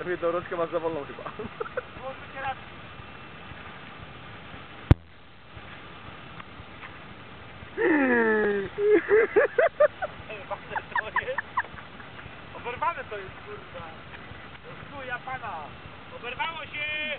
Tam jedną rączkę masz za wolną chyba. Oberwane to jest. Kurwa. Tu ja pana. Oberwało się!